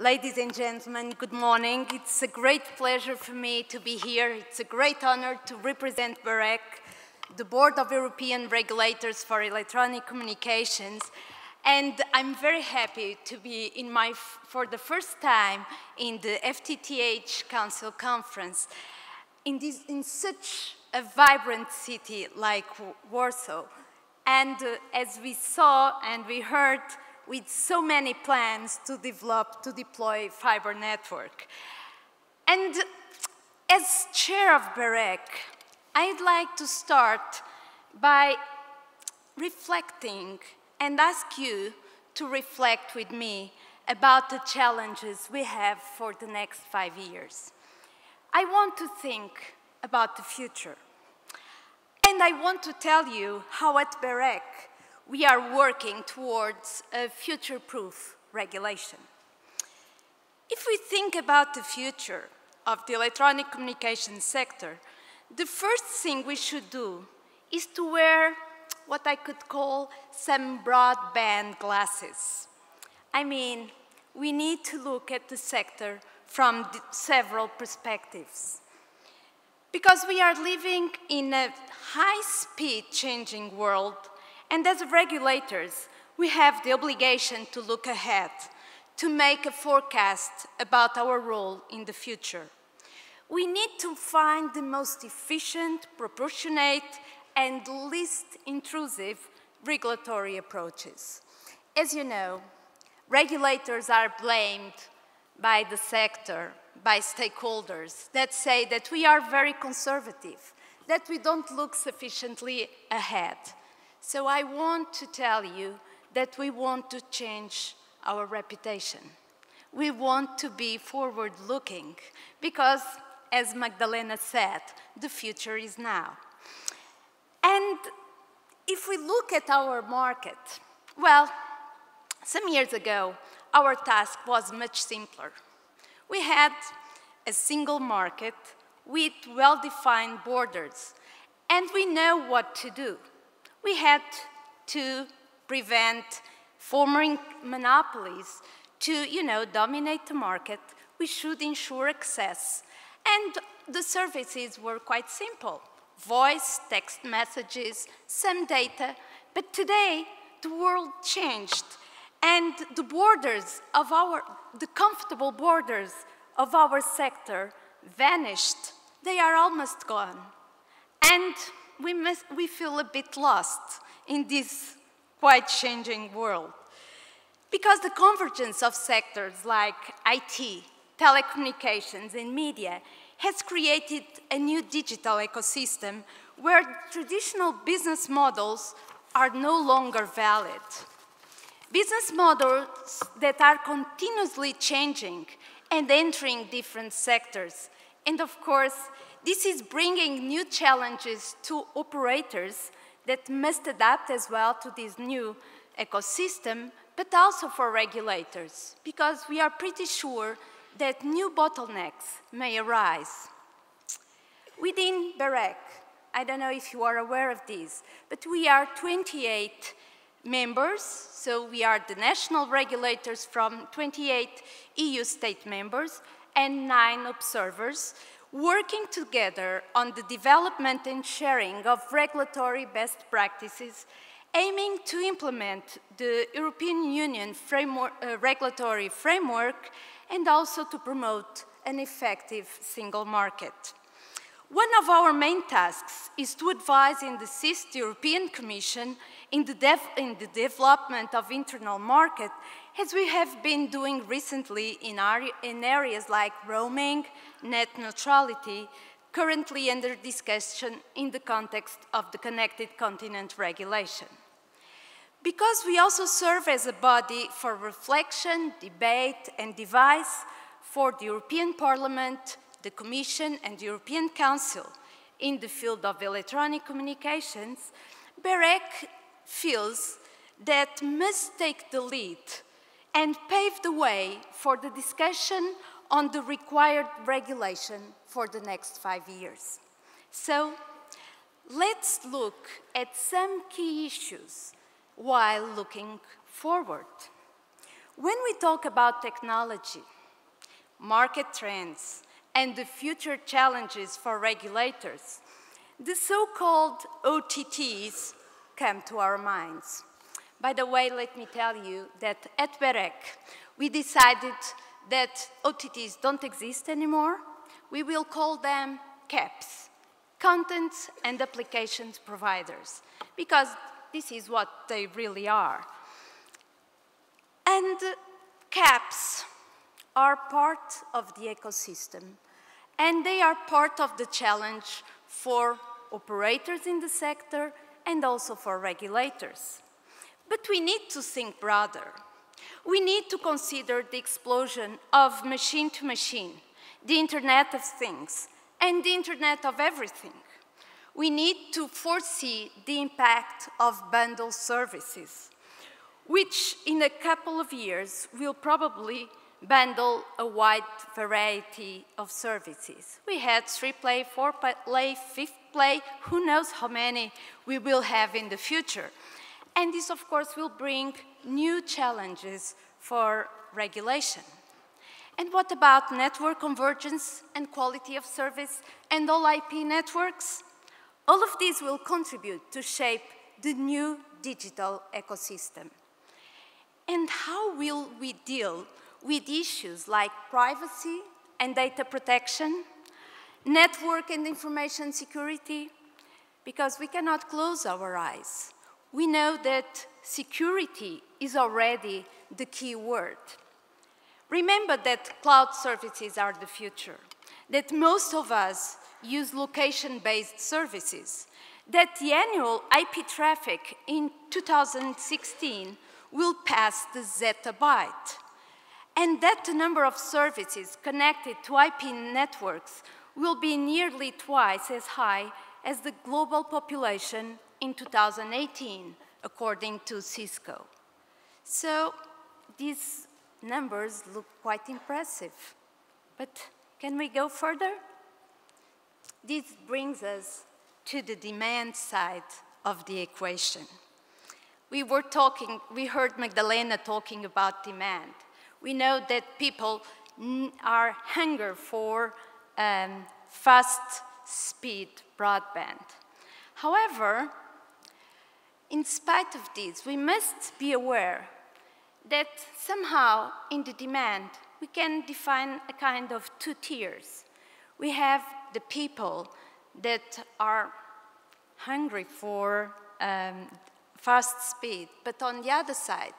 Ladies and gentlemen, good morning. It's a great pleasure for me to be here. It's a great honor to represent BEREC, the Board of European Regulators for Electronic Communications, and I'm very happy to be in my, for the first time in the FTTH Council Conference in, this, in such a vibrant city like Warsaw. And uh, as we saw and we heard, with so many plans to develop, to deploy fiber network. And as chair of BEREC, I'd like to start by reflecting and ask you to reflect with me about the challenges we have for the next five years. I want to think about the future. And I want to tell you how at BEREC we are working towards a future-proof regulation. If we think about the future of the electronic communication sector, the first thing we should do is to wear what I could call some broadband glasses. I mean, we need to look at the sector from several perspectives. Because we are living in a high-speed changing world and as regulators, we have the obligation to look ahead, to make a forecast about our role in the future. We need to find the most efficient, proportionate, and least intrusive regulatory approaches. As you know, regulators are blamed by the sector, by stakeholders that say that we are very conservative, that we don't look sufficiently ahead. So I want to tell you that we want to change our reputation. We want to be forward-looking because, as Magdalena said, the future is now. And if we look at our market, well, some years ago, our task was much simpler. We had a single market with well-defined borders, and we know what to do we had to prevent former monopolies to, you know, dominate the market. We should ensure access. And the services were quite simple. Voice, text messages, some data. But today, the world changed. And the borders of our, the comfortable borders of our sector vanished. They are almost gone. And we, we feel a bit lost in this quite changing world. Because the convergence of sectors like IT, telecommunications, and media has created a new digital ecosystem where traditional business models are no longer valid. Business models that are continuously changing and entering different sectors. And of course, this is bringing new challenges to operators that must adapt as well to this new ecosystem, but also for regulators, because we are pretty sure that new bottlenecks may arise. Within BEREC, I don't know if you are aware of this, but we are 28 members, so we are the national regulators from 28 EU state members and nine observers working together on the development and sharing of regulatory best practices aiming to implement the European Union framework, uh, regulatory framework and also to promote an effective single market. One of our main tasks is to advise and assist the European Commission in the, in the development of internal market as we have been doing recently in, our, in areas like roaming, net neutrality, currently under discussion in the context of the Connected Continent regulation. Because we also serve as a body for reflection, debate, and device for the European Parliament, the Commission, and the European Council in the field of electronic communications, BEREC feels that must take the lead and pave the way for the discussion on the required regulation for the next five years. So let's look at some key issues while looking forward. When we talk about technology, market trends, and the future challenges for regulators, the so-called OTTs come to our minds. By the way, let me tell you that at BEREC, we decided that OTTs don't exist anymore. We will call them CAPs, Content and Applications Providers, because this is what they really are. And CAPs are part of the ecosystem, and they are part of the challenge for operators in the sector and also for regulators. But we need to think broader. We need to consider the explosion of machine-to-machine, the Internet of Things, and the Internet of Everything. We need to foresee the impact of bundle services, which in a couple of years will probably bundle a wide variety of services. We had three play, four play, fifth play, who knows how many we will have in the future. And this, of course, will bring new challenges for regulation. And what about network convergence and quality of service and all IP networks? All of these will contribute to shape the new digital ecosystem. And how will we deal with issues like privacy and data protection, network and information security, because we cannot close our eyes. We know that security is already the key word. Remember that cloud services are the future, that most of us use location-based services, that the annual IP traffic in 2016 will pass the zettabyte, and that the number of services connected to IP networks will be nearly twice as high as the global population in 2018, according to Cisco. So these numbers look quite impressive. But can we go further? This brings us to the demand side of the equation. We were talking, we heard Magdalena talking about demand. We know that people are hunger for um, fast speed broadband. However, in spite of this, we must be aware that somehow in the demand, we can define a kind of two tiers. We have the people that are hungry for um, fast speed, but on the other side,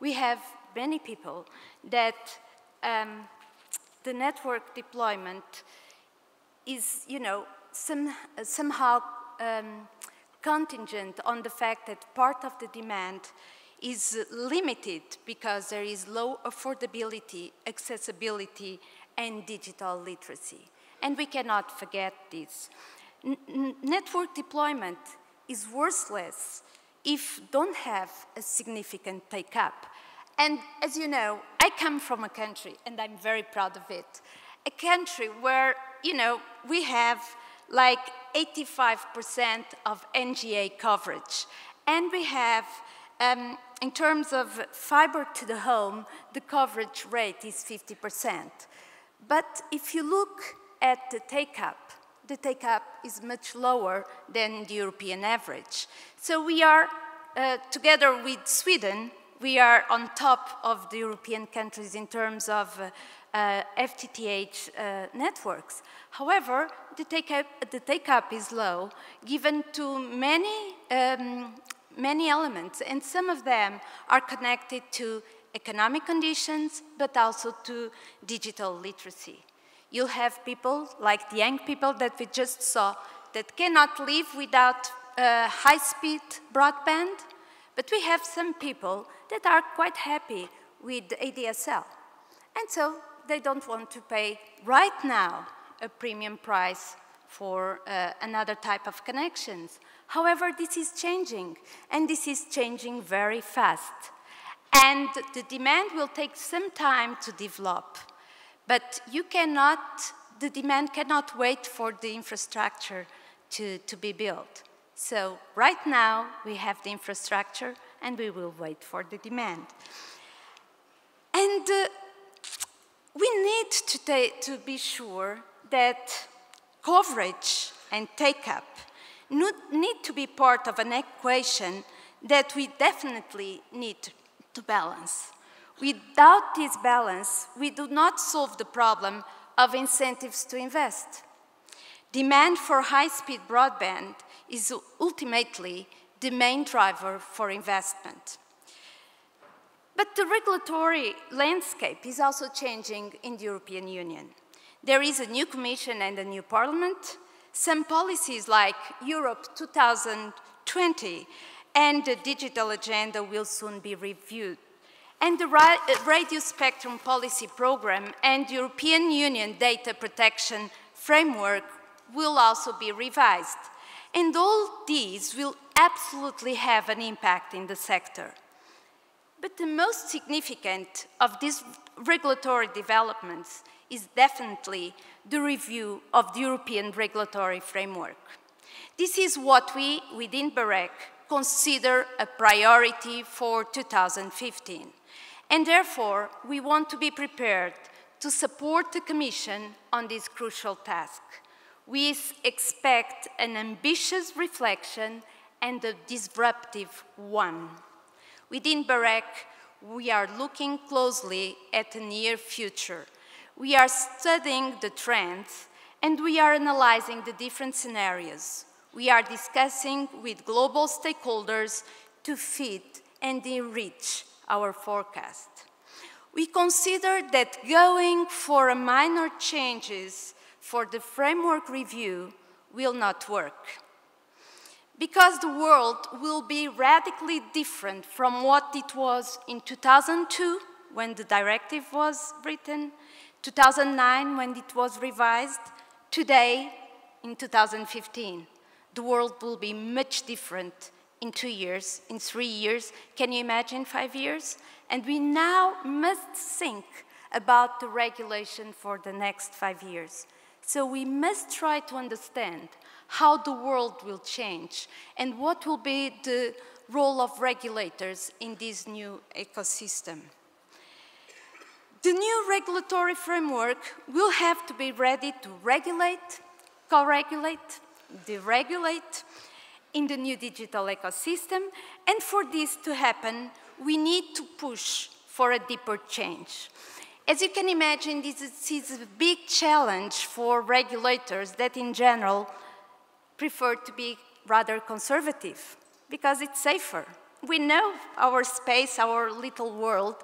we have many people that um, the network deployment is, you know, some, somehow um, contingent on the fact that part of the demand is limited because there is low affordability, accessibility, and digital literacy. And we cannot forget this. N network deployment is worthless if don't have a significant take-up. And as you know, I come from a country, and I'm very proud of it, a country where, you know, we have like 85% of NGA coverage. And we have, um, in terms of fiber to the home, the coverage rate is 50%. But if you look at the take-up, the take-up is much lower than the European average. So we are, uh, together with Sweden, we are on top of the European countries in terms of uh, uh, FTTH uh, networks. However, the take-up take is low, given to many, um, many elements, and some of them are connected to economic conditions, but also to digital literacy. You'll have people, like the young people that we just saw, that cannot live without uh, high-speed broadband, but we have some people that are quite happy with ADSL. And so they don't want to pay right now a premium price for uh, another type of connections. However, this is changing, and this is changing very fast. And the demand will take some time to develop. But you cannot, the demand cannot wait for the infrastructure to, to be built. So right now, we have the infrastructure, and we will wait for the demand. And uh, we need to, to be sure that coverage and take-up need to be part of an equation that we definitely need to balance. Without this balance, we do not solve the problem of incentives to invest. Demand for high-speed broadband is ultimately the main driver for investment. But the regulatory landscape is also changing in the European Union. There is a new Commission and a new Parliament. Some policies like Europe 2020 and the digital agenda will soon be reviewed. And the Radio Spectrum Policy Programme and European Union Data Protection Framework will also be revised. And all these will absolutely have an impact in the sector. But the most significant of these regulatory developments is definitely the review of the European regulatory framework. This is what we, within BEREC, consider a priority for 2015. And therefore, we want to be prepared to support the Commission on this crucial task. We expect an ambitious reflection and a disruptive one. Within BEREC, we are looking closely at the near future. We are studying the trends and we are analyzing the different scenarios. We are discussing with global stakeholders to fit and enrich our forecast. We consider that going for minor changes for the framework review will not work because the world will be radically different from what it was in 2002 when the directive was written, 2009 when it was revised, today in 2015. The world will be much different in two years, in three years. Can you imagine five years? And we now must think about the regulation for the next five years. So we must try to understand how the world will change and what will be the role of regulators in this new ecosystem. The new regulatory framework will have to be ready to regulate, co-regulate, deregulate in the new digital ecosystem, and for this to happen, we need to push for a deeper change. As you can imagine, this is a big challenge for regulators that in general prefer to be rather conservative because it's safer. We know our space, our little world,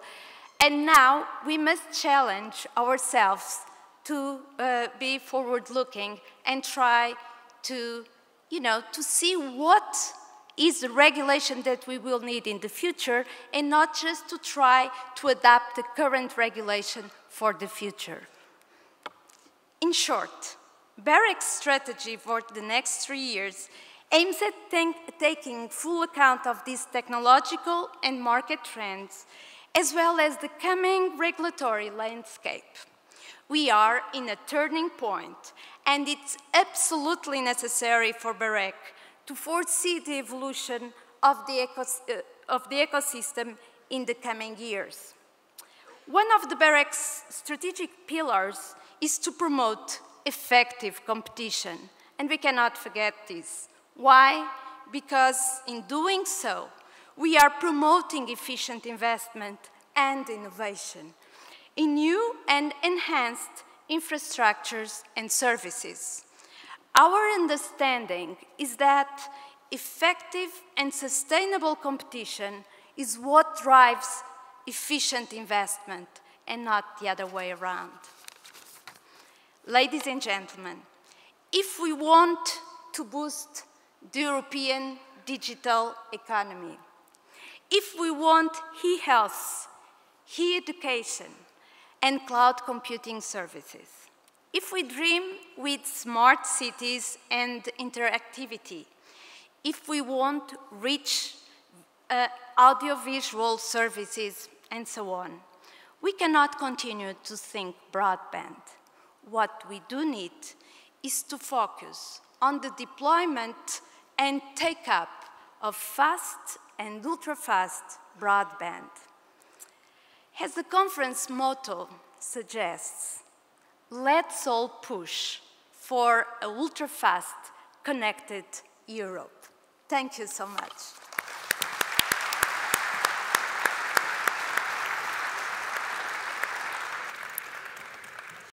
and now we must challenge ourselves to uh, be forward-looking and try to, you know, to see what is the regulation that we will need in the future and not just to try to adapt the current regulation for the future. In short, BEREC's strategy for the next three years aims at taking full account of these technological and market trends, as well as the coming regulatory landscape. We are in a turning point, and it's absolutely necessary for BEREC to foresee the evolution of the, uh, of the ecosystem in the coming years. One of the BEREC's strategic pillars is to promote effective competition. And we cannot forget this. Why? Because in doing so, we are promoting efficient investment and innovation in new and enhanced infrastructures and services. Our understanding is that effective and sustainable competition is what drives efficient investment and not the other way around. Ladies and gentlemen, if we want to boost the European digital economy, if we want e-health, e-education, and cloud computing services, if we dream with smart cities and interactivity, if we want rich uh, audiovisual services and so on, we cannot continue to think broadband. What we do need is to focus on the deployment and take-up of fast and ultra-fast broadband. As the conference motto suggests, let's all push for a ultra-fast, connected Europe. Thank you so much.